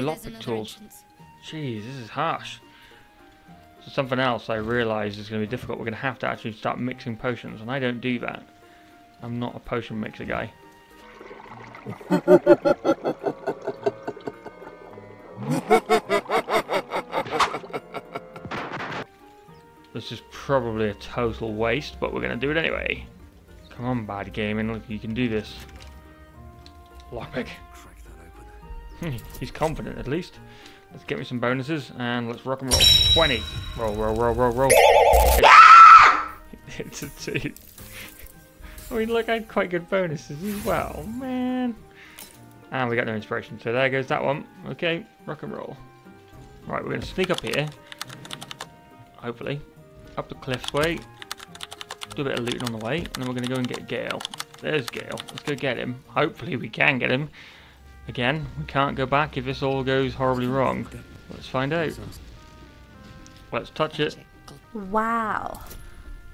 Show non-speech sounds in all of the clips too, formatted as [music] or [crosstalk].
no lockpick tools. Jeez, this is harsh. So something else I realise is going to be difficult. We're going to have to actually start mixing potions, and I don't do that. I'm not a potion mixer guy. [laughs] this is probably a total waste, but we're going to do it anyway. Come on, bad gaming, look, you can do this. Lockpick. Open. He's confident at least. Let's get me some bonuses and let's rock and roll. 20. Roll, roll, roll, roll, roll. it's a two. I mean, look, I had quite good bonuses as well, man. And we got no inspiration, so there goes that one. Okay, rock and roll. Right, we're going to sneak up here. Hopefully. Up the cliff's way. Do a bit of looting on the way, and then we're going to go and get Gale. There's Gale. Let's go get him. Hopefully we can get him. Again, we can't go back if this all goes horribly wrong. Let's find out. Let's touch it. Wow.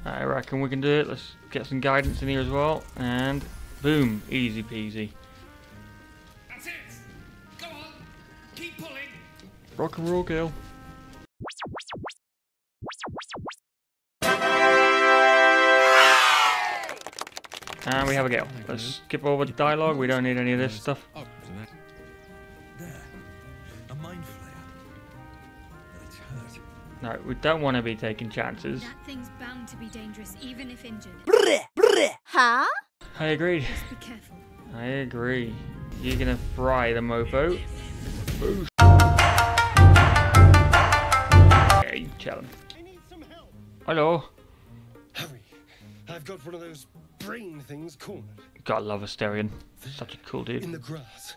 I reckon we can do it. Let's get some guidance in here as well. And boom, easy peasy. That's it. Go on. Keep pulling. Rock and roll, girl. And we have a gale. Let's skip over the dialogue. We don't need any of this stuff. Hurt. No, we don't want to be taking chances. That thing's bound to be dangerous, even if injured. Huh? I agreed. Just be careful. I agree. You're gonna fry the mofo. Boosh. Okay, tell him. I need some help. Hello. Hurry. I've got one of those brain things cornered. Gotta love Astarion. Such a cool dude. In the grass.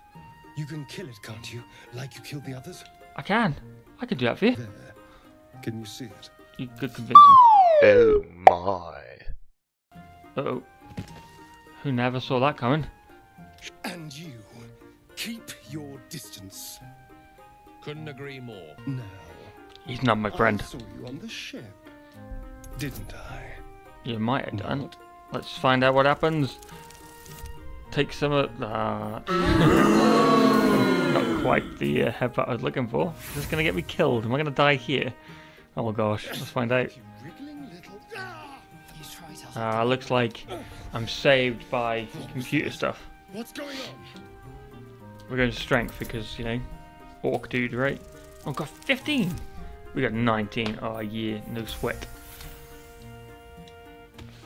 You can kill it, can't you? Like you killed the others? I can. I can do that for you. There. Can you see it? You could convince him. Oh my. Uh oh. Who never saw that coming? And you. Keep your distance. Couldn't agree more. Now. He's not my friend. I saw you on the ship. Didn't I? You might have done. Not. Let's find out what happens. Take some of that. [laughs] Quite the uh, headbutt I was looking for. Is this gonna get me killed? Am I gonna die here? Oh my gosh, let's find out. Ah! Uh, looks like I'm saved by computer stuff. What's going on? We're going to strength because, you know, orc dude, right? Oh, got 15! We got 19. Oh, yeah, no sweat.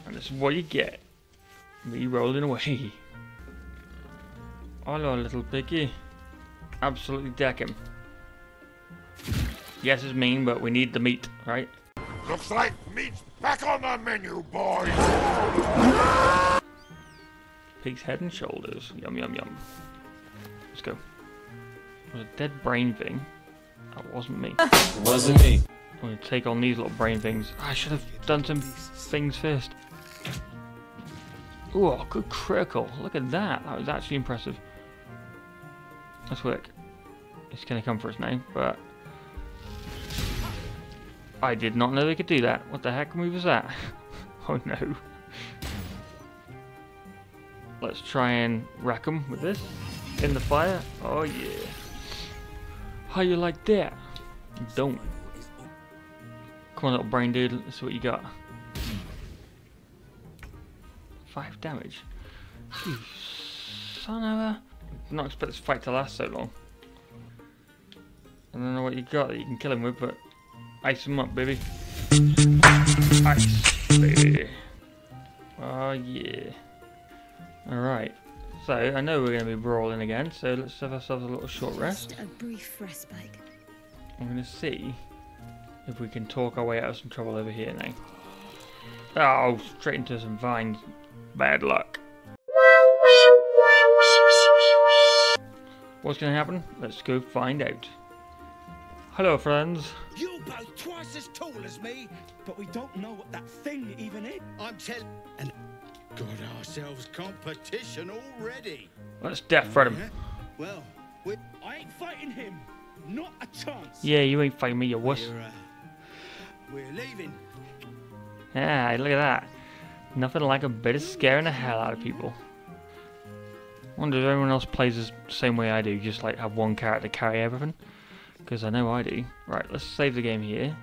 And this is what you get. Me rolling away. Hello, little piggy. Absolutely deck him. Yes, it's mean, but we need the meat, right? Looks like meat's back on the menu, boys. Pig's head and shoulders. Yum, yum, yum. Let's go. It was a dead brain thing. That wasn't me. [laughs] Wasn't me. I'm gonna take on these little brain things. I should have done some things first. Ooh, good critical. Look at that. That was actually impressive. Let's work. It's gonna come for us now, but I did not know they could do that. What the heck move was that? [laughs] oh no. Let's try and rack them with this. In the fire. Oh yeah. How you like that? Don't. Come on, little brain dude. Let's see what you got. Five damage. You son of a. Did not expect this fight to last so long. I don't know what you got that you can kill him with, but ice him up, baby. Ice, baby. Oh yeah. Alright. So I know we're going to be brawling again, so let's have ourselves a little short rest. Just a brief respite. I'm going to see if we can talk our way out of some trouble over here now. Oh, straight into some vines. Bad luck. What's going to happen? Let's go find out. Hello, friends. You both twice as tall as me, but we don't know what that thing even is. I'm telling. And Got ourselves competition already. Let's death threat him. well, I ain't fighting him. Not a chance. Yeah, you ain't fighting me, you wuss. We're, uh, we're leaving. Yeah, look at that. Nothing like a bit of scaring the hell out of people. Wonder if everyone else plays the same way I do, just like have one character carry everything. Because I know I do. Right, let's save the game here.